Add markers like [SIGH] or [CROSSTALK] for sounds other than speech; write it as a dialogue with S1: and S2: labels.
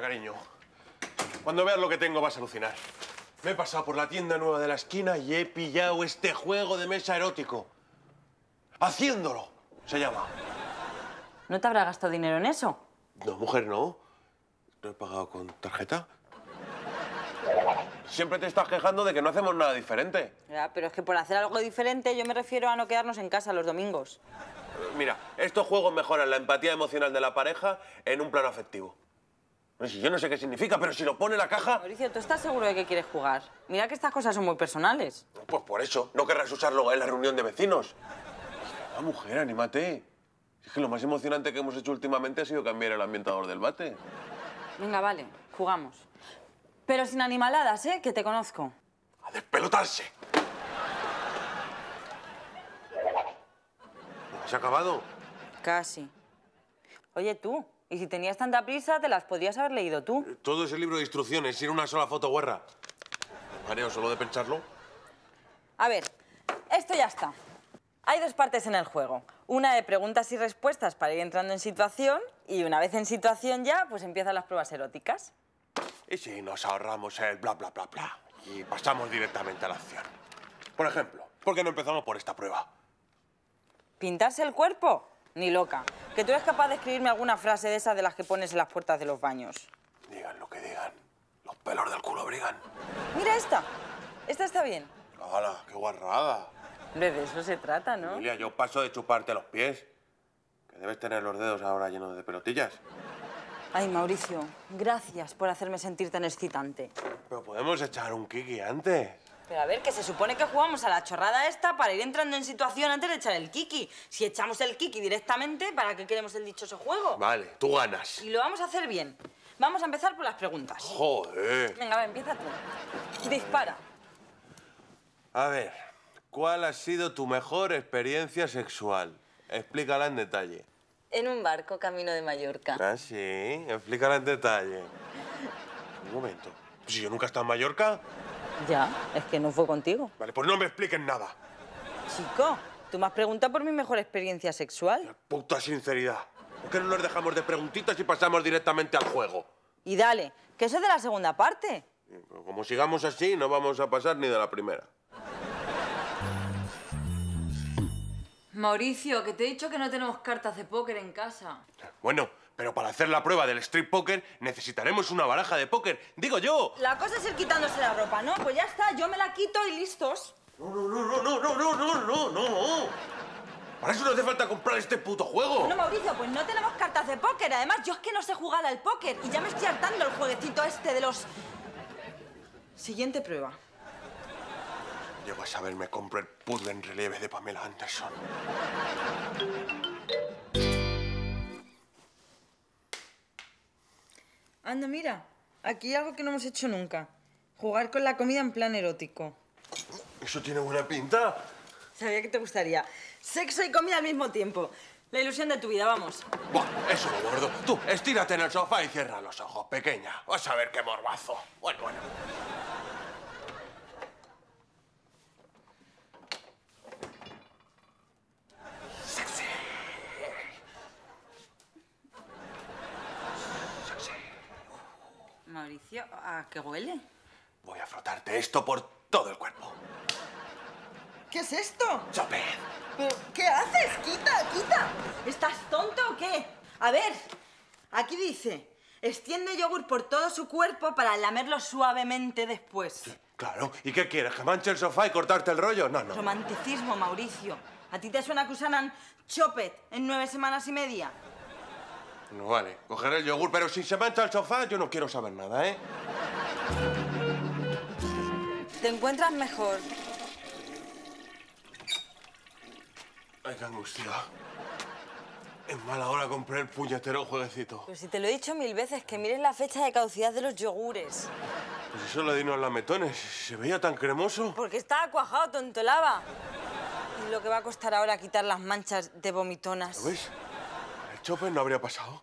S1: Cariño, cuando veas lo que tengo vas a alucinar. Me he pasado por la tienda nueva de la esquina y he pillado este juego de mesa erótico. Haciéndolo, se llama.
S2: ¿No te habrá gastado dinero en eso?
S1: No, mujer, no. ¿No he pagado con tarjeta? Siempre te estás quejando de que no hacemos nada diferente.
S2: Ya, pero es que por hacer algo diferente yo me refiero a no quedarnos en casa los domingos.
S1: Mira, estos juegos mejoran la empatía emocional de la pareja en un plano afectivo. No sé, Yo no sé qué significa, pero si lo pone la caja,
S2: Mauricio, ¿tú estás seguro de que quieres jugar? Mira que estas cosas son muy personales.
S1: pues por eso, no querrás usarlo en la reunión de vecinos. Ah, mujer, anímate. Es que lo más emocionante que hemos hecho últimamente ha sido cambiar el ambientador del bate.
S2: Venga, vale, jugamos. Pero sin animaladas, ¿eh? Que te conozco.
S1: ¡A despelotarse! ¿Has acabado?
S2: Casi. Oye, tú, ¿y si tenías tanta prisa, te las podrías haber leído tú?
S1: Todo ese libro de instrucciones, sin una sola foto guarra. Me mareo solo de pensarlo.
S2: A ver, esto ya está. Hay dos partes en el juego. Una de preguntas y respuestas para ir entrando en situación y una vez en situación ya, pues empiezan las pruebas eróticas.
S1: ¿Y si nos ahorramos el bla, bla, bla, bla? Y pasamos directamente a la acción. Por ejemplo, ¿por qué no empezamos por esta prueba?
S2: ¿Pintarse el cuerpo? Ni loca. Que tú eres capaz de escribirme alguna frase de esas de las que pones en las puertas de los baños.
S1: Digan lo que digan. Los pelos del culo brigan.
S2: Mira esta. Esta está bien.
S1: ¡Hala, qué guarrada!
S2: De eso se trata, ¿no?
S1: Emilia, yo paso de chuparte los pies. Que debes tener los dedos ahora llenos de pelotillas.
S2: Ay, Mauricio, gracias por hacerme sentir tan excitante.
S1: Pero podemos echar un kiki antes.
S2: Pero a ver, que se supone que jugamos a la chorrada esta para ir entrando en situación antes de echar el kiki. Si echamos el kiki directamente, ¿para qué queremos el dichoso juego?
S1: Vale, tú ganas.
S2: Y lo vamos a hacer bien. Vamos a empezar por las preguntas.
S1: Joder.
S2: Venga, va, empieza tú. Dispara.
S1: A ver, ¿cuál ha sido tu mejor experiencia sexual? Explícala en detalle.
S2: En un barco camino de Mallorca.
S1: Ah, sí, explícala en detalle. [LAUGHS] Un momento. Pues si yo nunca he estado en Mallorca.
S2: Ya, es que no fue contigo.
S1: Vale, pues no me expliquen nada.
S2: Chico, tú me has preguntado por mi mejor experiencia sexual.
S1: Puta sinceridad. ¿Por qué no nos dejamos de preguntitas y pasamos directamente al juego?
S2: Y dale, que eso es de la segunda parte.
S1: Como sigamos así, no vamos a pasar ni de la primera.
S2: Mauricio, que te he dicho que no tenemos cartas de póker en casa.
S1: Bueno, pero para hacer la prueba del street poker necesitaremos una baraja de póker. Digo yo.
S2: La cosa es ir quitándose la ropa, ¿no? Pues ya está, yo me la quito y listos.
S1: No, no, no, no, no, no, no, no, no. Para eso no hace falta comprar este puto juego.
S2: Bueno, Mauricio, pues no tenemos cartas de póker. Además, yo es que no sé jugar al póker y ya me estoy hartando el jueguecito este de los... Siguiente prueba.
S1: Llego a saber, me compro el puzzle en relieve de Pamela Anderson.
S2: Anda, mira, aquí hay algo que no hemos hecho nunca. Jugar con la comida en plan erótico.
S1: ¿Eso tiene buena pinta?
S2: Sabía que te gustaría. Sexo y comida al mismo tiempo. La ilusión de tu vida, vamos.
S1: Buah, eso lo gordo. Tú, estírate en el sofá y cierra los ojos, pequeña. Vas a ver qué morbazo. Bueno, bueno.
S2: Mauricio, ¿a qué huele?
S1: Voy a frotarte esto por todo el cuerpo.
S2: ¿Qué es esto?
S1: Chopin.
S2: ¿Pero qué haces? ¡Quita, quita! ¿Estás tonto o qué? A ver, aquí dice, extiende yogur por todo su cuerpo para lamerlo suavemente después.
S1: Claro. ¿Y qué quieres? ¿Que manche el sofá y cortarte el rollo? No, no.
S2: Romanticismo, Mauricio. ¿A ti te suena que usaran chopet en nueve semanas y media?
S1: No vale. Coger el yogur, pero si se mancha el sofá, yo no quiero saber nada, ¿eh?
S2: ¿Te encuentras mejor?
S1: Ay, qué angustia. En mala hora compré el puñetero jueguecito.
S2: Pues si te lo he dicho mil veces, que mires la fecha de caducidad de los yogures.
S1: Pues eso le di unos lametones. Se veía tan cremoso.
S2: Porque está cuajado, tontolaba. Y lo que va a costar ahora quitar las manchas de vomitonas.
S1: ¿Lo ves? Chopper no habría pasado.